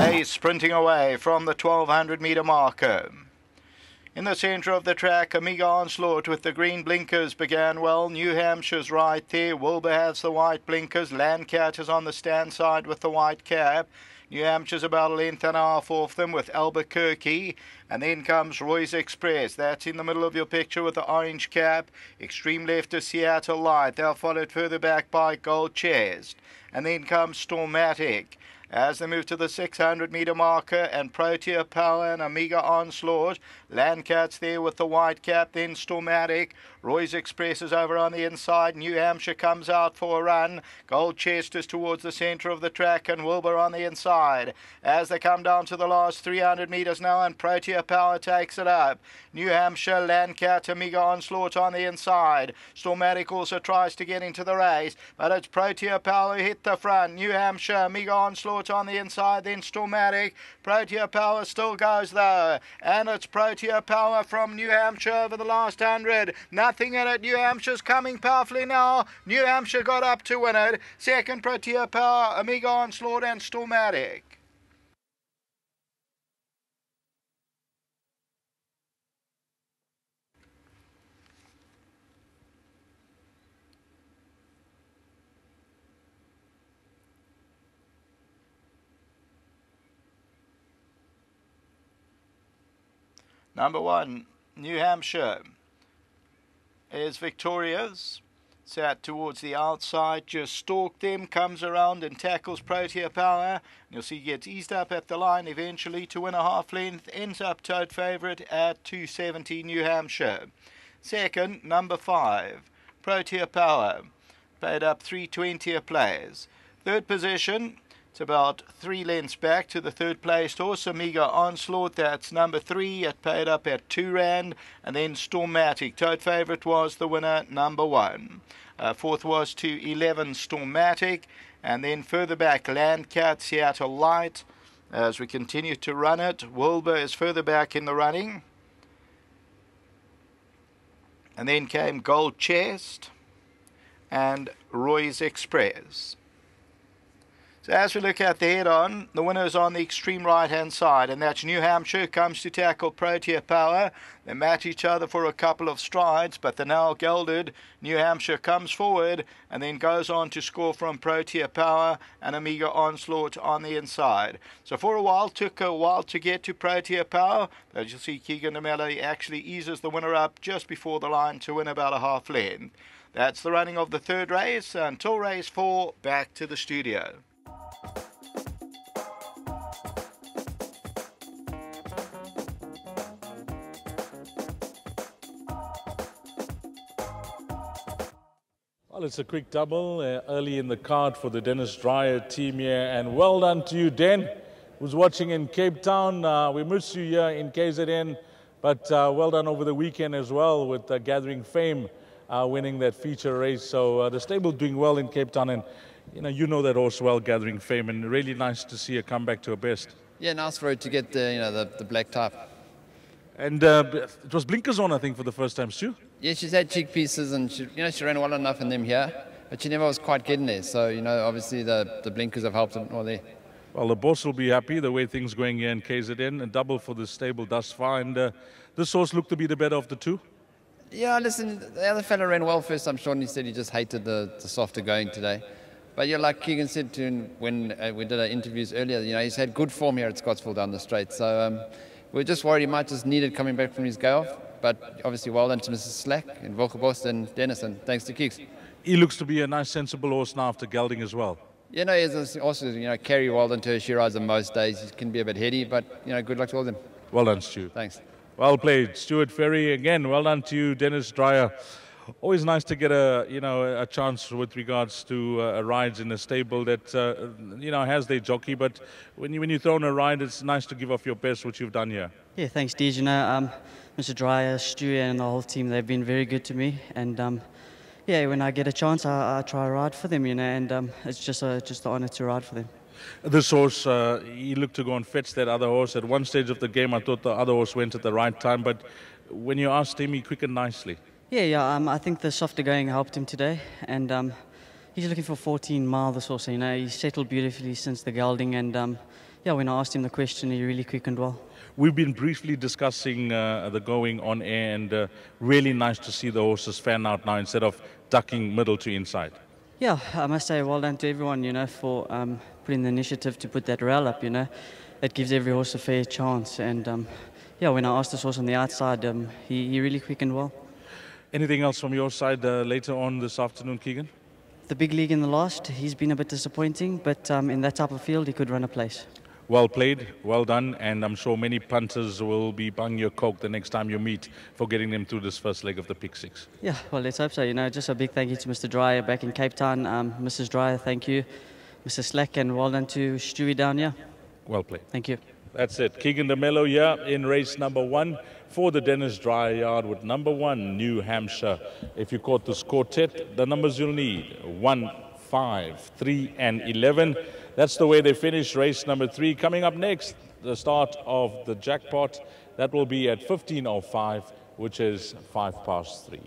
Ace sprinting away from the 1200 metre marker. In the centre of the track, Amiga Onslaught with the green blinkers began well. New Hampshire's right there. Wilbur has the white blinkers. Landcat is on the stand side with the white cap. New Hampshire's about a length and a half off them with Albuquerque. And then comes Roy's Express. That's in the middle of your picture with the orange cap. Extreme left is Seattle Light. They're followed further back by Gold Chest. And then comes Stormatic as they move to the 600 meter marker and Protea Power and Amiga Onslaught. Landcats there with the white cap, then Stormatic. Roy's Express is over on the inside. New Hampshire comes out for a run. Gold Chest is towards the centre of the track and Wilbur on the inside. As they come down to the last 300 metres now and Protea Power takes it up. New Hampshire, Landcat, Amiga Onslaught on the inside. Stormatic also tries to get into the race, but it's Protea Power who hit the front. New Hampshire, Amiga Onslaught on the inside, then Stormatic. Protea Power still goes though, and it's Protea Power from New Hampshire over the last hundred. Nothing in it. New Hampshire's coming powerfully now. New Hampshire got up to win it. Second, Protea Power, Amiga Onslaught, and Stormatic. Number one, New Hampshire is victorious. out towards the outside, just stalked them, comes around and tackles Protea Power. You'll see he gets eased up at the line eventually to win a half length. Ends up tote favourite at 270 New Hampshire. Second, number five, Protea Power. Paid up 320 a players. Third position, it's about three lengths back to the third placed horse, Amiga Onslaught. That's number three. It paid up at two rand. And then Stormatic. Tote favourite was the winner, number one. Uh, fourth was to 11 Stormatic. And then further back, Landcat, Seattle Light. As we continue to run it, Wilbur is further back in the running. And then came Gold Chest and Roy's Express. So as we look at the head-on, the winner is on the extreme right-hand side, and that's New Hampshire comes to tackle Protea Power. They match each other for a couple of strides, but the now gelded New Hampshire comes forward and then goes on to score from Protea Power and Amiga Onslaught on the inside. So for a while, took a while to get to Protea Power, but you'll see Keegan DeMello actually eases the winner up just before the line to win about a half length. That's the running of the third race. Until race four, back to the studio. Well, it's a quick double uh, early in the card for the Dennis Drier team here, and well done to you, Den, who's watching in Cape Town. Uh, we miss you here in KZN, but uh, well done over the weekend as well with uh, Gathering Fame uh, winning that feature race. So uh, the stable doing well in Cape Town, and you know you know that horse well, Gathering Fame, and really nice to see her come back to her best. Yeah, nice for her to get the you know the, the black type. And it was blinkers on, I think, for the first time, Stu. Yeah, she's had cheek pieces and she, you know she ran well enough in them here, but she never was quite getting there. So you know obviously the, the blinkers have helped her more there. Well, the boss will be happy the way things are going here in KZN. A double for the stable thus far, and uh, this horse looked to be the better of the two. Yeah, listen, the other fella ran well first. I'm sure, and he said he just hated the, the softer going today. But yeah, like Keegan said to him when uh, we did our interviews earlier, you know he's had good form here at Scottsville down the straight. So um, we're just worried he might just need it coming back from his go off but obviously well done to Mrs. Slack and Volkerbost and Dennis, and thanks to Keeks. He looks to be a nice, sensible horse now after gelding as well. Yeah, no, he's also, you know, carry well done to her. She rides on most days. He can be a bit heady, but, you know, good luck to all of them. Well done, Stu. Thanks. Well played, Stuart Ferry. Again, well done to you, Dennis Drier. Always nice to get a you know a chance with regards to uh, rides in a stable that uh, you know has their jockey. But when you when you throw in a ride, it's nice to give off your best, which you've done here. Yeah, thanks, Deej. You know, um, Mr. Drier, Stu, and the whole team, they've been very good to me. And um, yeah, when I get a chance, I, I try to ride for them, you know, and um, it's just a, just an honour to ride for them. This horse, uh, he looked to go and fetch that other horse. At one stage of the game, I thought the other horse went at the right time, but when you asked him, he quickened nicely. Yeah, yeah. Um, I think the softer going helped him today, and um, he's looking for 14 mile this horse. You know, he's settled beautifully since the gelding, and um, yeah, when I asked him the question, he really quickened well. We've been briefly discussing uh, the going on air, and uh, really nice to see the horses fan out now instead of ducking middle to inside. Yeah, I must say well done to everyone, you know, for um, putting the initiative to put that rail up, you know. It gives every horse a fair chance. And um, yeah, when I asked this horse on the outside, um, he, he really quickened well. Anything else from your side uh, later on this afternoon, Keegan? The big league in the last, he's been a bit disappointing, but um, in that type of field, he could run a place. Well played, well done, and I'm sure many punters will be banging your coke the next time you meet for getting them through this first leg of the pick six. Yeah, well, let's hope so. You know, just a big thank you to Mr. Drier back in Cape Town. Um, Mrs. Drier, thank you. Mr. Slack, and well done to Stewie down here. Well played. Thank you. That's it. Keegan DeMello here in race number one for the Dennis Drier Yard with number one, New Hampshire. If you caught this quartet, the numbers you'll need one, five, three, and 11. That's the way they finish race number three. Coming up next, the start of the jackpot. That will be at 15.05, which is five past three.